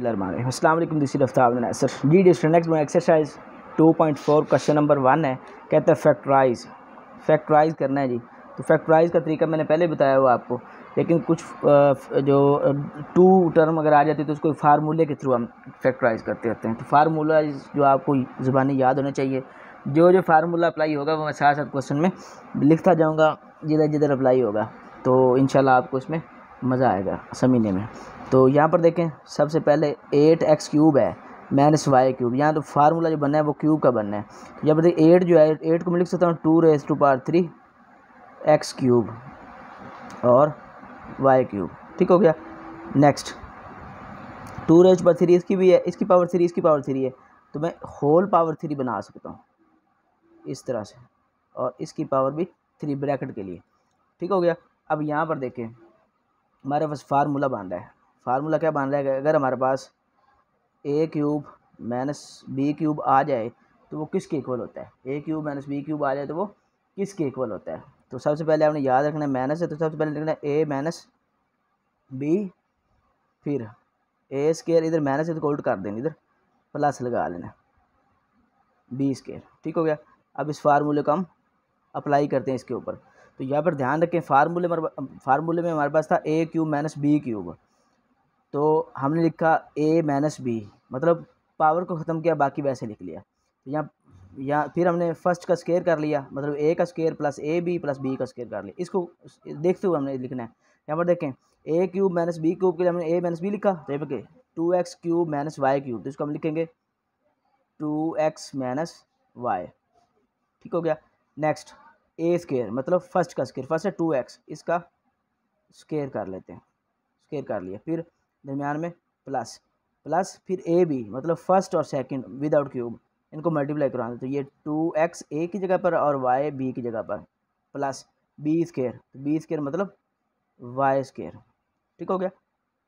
अल्लाम this रफ्तार sir ji the next में exercise 2.4 question number one है. कहते हैं फैक्टराइज फैक्टराइज करना है जी. तो फैक्टराइज का तरीका मैंने पहले बताया हुआ आपको. लेकिन कुछ जो टू टर्म अगर आ जाती है तो उसको फार्मूले के थ्रू हम फैक्टराइज करते रहते हैं. तो फार्मूला जो आपको ज़ुबानी याद होना चाहिए. जो जो फार्मूला अप्लाई होगा वो मैं साथ साथ क्वेश्चन में लिखता जाऊँगा. जिधर जिधर अप्लाई होगा. तो इन आपको इसमें मज़ा आएगा. समझने में. तो यहाँ पर देखें, सबसे पहले एट एक्स क्यूब है माइनस वाई क्यूब यहाँ तो फार्मूला जो बनना है, वो क्यूब का बनना है। यहाँ पर देखिए एट जो है एट को मैं लिख सकता हूँ two raise to power three x cube और वाई क्यूब ठीक हो गया? Next two raise power three इसकी भी है, इसकी पावर थ्री इसकी पावर थ्री है। तो मैं होल पावर थ्री बना सकता हूँ, इस तरह से। और इसकी पावर भी थ्री ब्रैकेट के लिए। ठीक हो गया? अब यहाँ पर देखें, हमारे पास फार्मूला रहा है। फार्मूला क्या बन रहा है? अगर हमारे पास a cube minus b cube आ जाए तो वो किसके इक्वल होता है? A cube minus b cube आ जाए तो वो किसके इक्वल होता है? तो सबसे पहले आपने याद रखना है माइनस है तो सबसे पहले लिखना है ए माइनस बी फिर ए स्केयर इधर माइनस है तो उल्ट कर देना इधर प्लस लगा लेना बी स्केयर ठीक हो गया? अब इस फार्मूले को हम अप्लाई करते हैं इसके ऊपर। तो यहाँ पर ध्यान रखें, फार्मूले फार्मूले में हमारे पास था a cube minus b cube तो हमने लिखा ए माइनस बी मतलब पावर को ख़त्म किया, बाकी वैसे लिख लिया। तो यहाँ यहाँ फिर हमने फ़र्स्ट का स्केयर कर लिया मतलब ए का square plus a b plus b का स्केयर कर लिया। इसको देखते हुए हमने लिखना है। यहाँ पर देखें a cube minus b cube के लिए हमने ए माइनस बी लिखा। तो यहाँ two x cube minus y cube तो इसको हम लिखेंगे टू एक्स माइनस वाई ठीक हो गया? नेक्स्ट ए स्केयर मतलब फ़र्स्ट का स्केयर फ़र्स्ट है टू एक्स इसका स्केयर कर लेते हैं। स्केयर कर लिया। फिर दरमियान में प्लस प्लस फिर ए बी मतलब फ़र्स्ट और सेकंड विदाउट क्यूब इनको मल्टीप्लाई करवाना तो ये टू एक्स ए की जगह पर और वाई बी की जगह पर प्लस बी स्केयर तो बी स्केयर मतलब वाई स्केयर ठीक हो गया?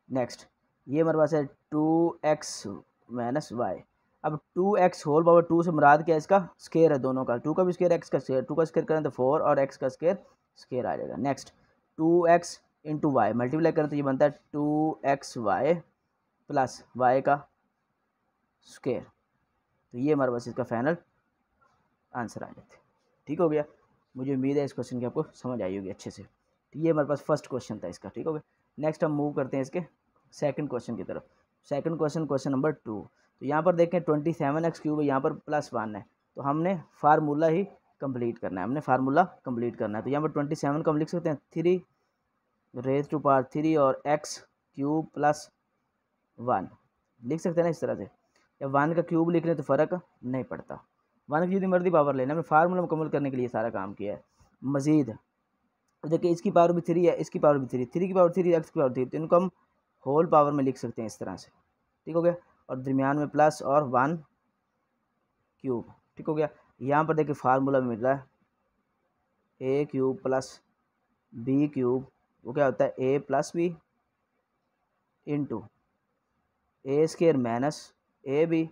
नेक्स्ट ये हमारे पास है टू एक्स माइनस वाई अब two x whole power two से मुराद क्या है इसका? स्केयर है दोनों का। टू का भी स्केयर एक्स का स्केयर टू का स्केयर करें तो फोर और एक्स का स्केयर स्केयर आ जाएगा। Next two x into y multiply करें तो ये बनता है two x y plus y का स्केयर तो ये हमारे पास इसका फाइनल आंसर आ जाते ठीक हो गया? मुझे उम्मीद है इस क्वेश्चन की आपको समझ आई होगी अच्छे से। तो ये हमारे पास फ़र्स्ट क्वेश्चन था इसका। ठीक हो गया? नेक्स्ट हम मूव करते हैं इसके सेकंड क्वेश्चन की तरफ़। Second question question number two तो यहाँ पर देखें ट्वेंटी सेवन एक्स क्यूब यहाँ पर प्लस वन है। तो हमने फार्मूला ही कंप्लीट करना है। हमने फार्मूला कंप्लीट करना है। तो यहाँ पर ट्वेंटी सेवन को हम लिख सकते हैं। Three raise to power three और एक्स क्यूब प्लस वन। लिख सकते हैं ना इस तरह से। या वन का क्यूब लिख लें तो फ़र्क नहीं पड़ता। वन की जितनी मर्ज़ी पावर लेना हमने फार्मूला मुकम्मल करने के लिए सारा काम किया है। मज़ीद। देखिए, इसकी पावर भी थ्री है, इसकी पावर भी थ्री। थ्री की पावर थ्री, एक्स की पावर थ्री तो इनको हम होल पावर में लिख सकते हैं इस तरह से। ठीक हो गया? और दरमियान में प्लस और वन क्यूब। ठीक हो गया? यहाँ पर देखिए फार्मूला मिल रहा है। A cube plus b cube वो क्या होता है? A plus b into a square minus a b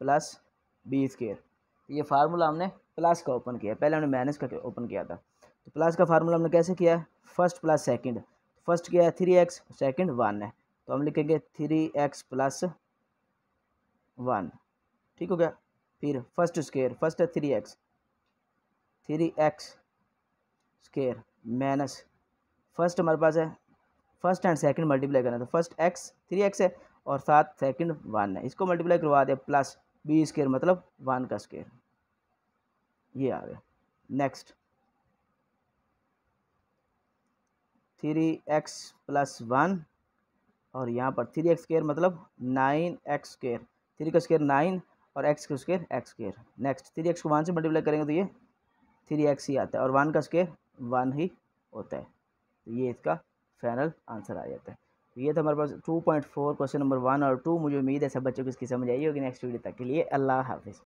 plus b square ये फार्मूला हमने प्लस का ओपन किया पहले हमने माइनस का ओपन किया था। तो प्लस का फार्मूला हमने कैसे किया है? फ़र्स्ट प्लस सेकंड फ़र्स्ट किया है? थ्री एक्स सेकेंड वन है। तो हम लिखेंगे थ्री एक्स प्लस वन ठीक हो गया? फिर फ़र्स्ट स्केयर फ़र्स्ट है three x three x square minus first हमारे पास है, फ़र्स्ट एंड सेकंड मल्टीप्लाई करना तो फ़र्स्ट एक्स, थ्री एक्स है और साथ सेकंड वन है। इसको मल्टीप्लाई करवा दें, प्लस बी स्केयर मतलब वन का स्केयर। ये आ गया। Next. Three x plus one और यहाँ पर थ्री एक्स स्केयर मतलब नाइन एक्स स्केयर। थ्री का स्केयर नाइन और एक्स का square x square. Next, three x को वन से मल्टीप्लाई करेंगे तो ये थ्री एक्स ही आता है और वन का स्केयर वन ही होता है। तो ये इसका फाइनल आंसर आ जाता है। तो ये तो हमारे पास two point four question number one और टू मुझे उम्मीद है सब बच्चों को इसकी समझ आई होगी नेक्स्ट वीडियो तक के लिए। अल्लाह हाफिज़।